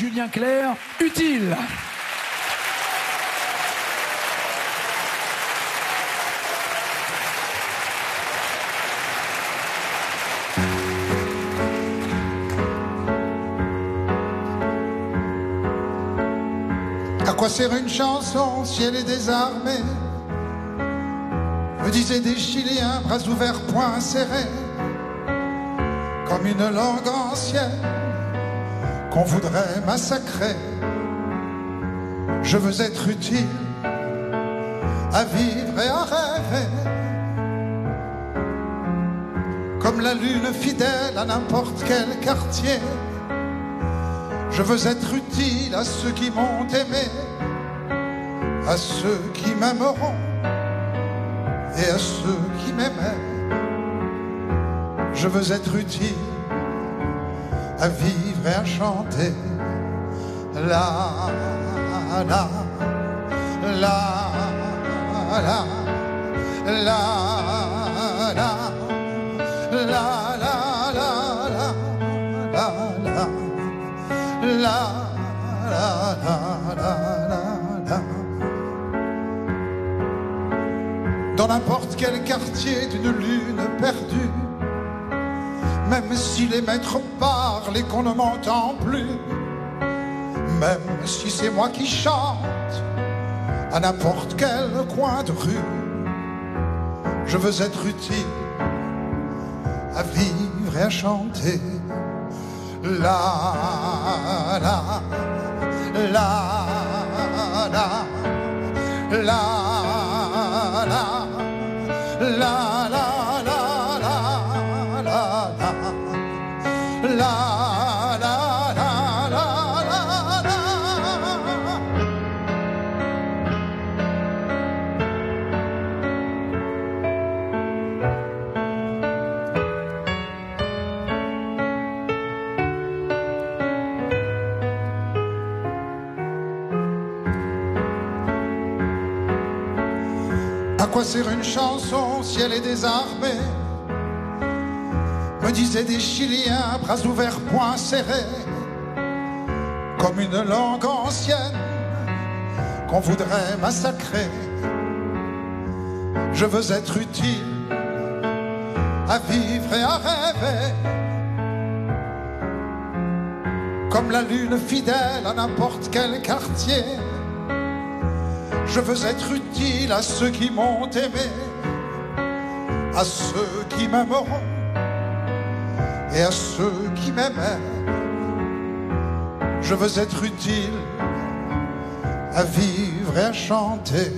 Julien Clerc, utile. À quoi sert une chanson si elle est désarmée? Me disaient des Chiliens, bras ouverts, poings serrés, comme une langue ancienne qu'on voudrait massacrer. Je veux être utile à vivre et à rêver, comme la lune fidèle à n'importe quel quartier. Je veux être utile à ceux qui m'ont aimé, à ceux qui m'aimeront et à ceux qui m'aimaient. Je veux être utile à vivre et à chanter. La la la la la la la la la la la la la la la la Dans n'importe quel quartier d'une lune perdue, même si les maîtres parlent et qu'on ne m'entend plus, même si c'est moi qui chante à n'importe quel coin de rue, je veux être utile à vivre et à chanter. La la la À quoi sert une chanson si elle est désarmée? Me disaient des Chiliens, bras ouverts, poings serrés, comme une langue ancienne qu'on voudrait massacrer. Je veux être utile à vivre et à rêver, comme la lune fidèle à n'importe quel quartier. Je veux être utile à ceux qui m'ont aimé, à ceux qui m'aimeront et à ceux qui m'aimaient. Je veux être utile à vivre et à chanter.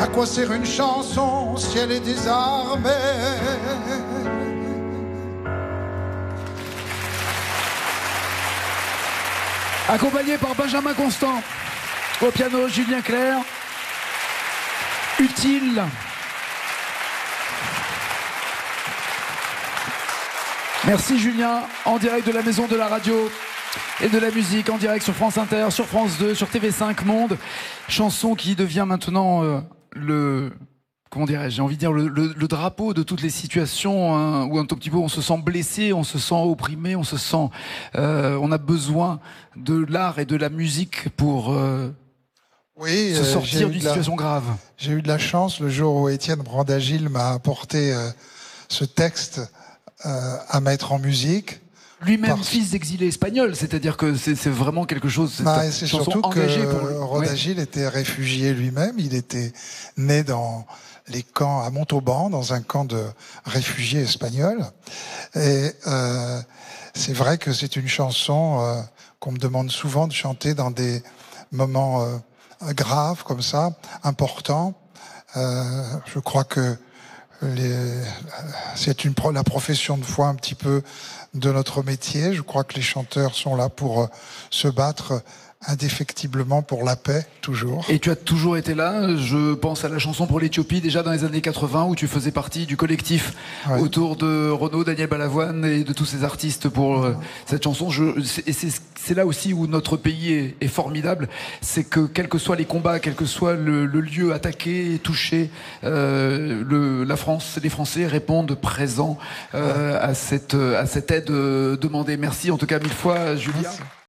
À quoi sert une chanson si elle est désarmée? Accompagné par Benjamin Constant. Au piano, Julien Clerc. Utile. Merci Julien, en direct de la maison de la radio et de la musique, en direct sur France Inter, sur France 2, sur TV5 Monde. Chanson qui devient maintenant euh, le comment dirais-je, j'ai envie de dire le, le- le drapeau de toutes les situations hein, où un tout petit peu on se sent blessé, on se sent opprimé, on se sent, euh, on a besoin de l'art et de la musique pour euh, Oui, se sortir d'une la- situation grave. J'ai eu de la chance le jour où Étienne Brandagil m'a apporté ce texte à mettre en musique. Lui-même Parce- fils d'exilé espagnol, c'est-à-dire que c'est vraiment quelque chose. C'est Bah, surtout que pour. Ouais. Rodagil était réfugié lui-même. Il était né dans les camps à Montauban, dans un camp de réfugiés espagnols. Et euh, c'est vrai que c'est une chanson euh, qu'on me demande souvent de chanter dans des moments euh, graves comme ça, importants. Euh, je crois que c'est une la profession de foi un petit peu de notre métier. Je crois que les chanteurs sont là pour euh, se battre indéfectiblement pour la paix, toujours. Et tu as toujours été là. Je pense à la chanson pour l'Éthiopie, déjà dans les années 80, où tu faisais partie du collectif autour de Renaud, Daniel Balavoine et de tous ces artistes pour euh, cette chanson. Je, et c'est là aussi où notre pays est, formidable. C'est que quels que soient les combats, quel que soit le, lieu attaqué, touché, euh, le, la France, les Français répondent présents euh, à, cette, à cette aide demandée. Merci en tout cas mille fois, Julia.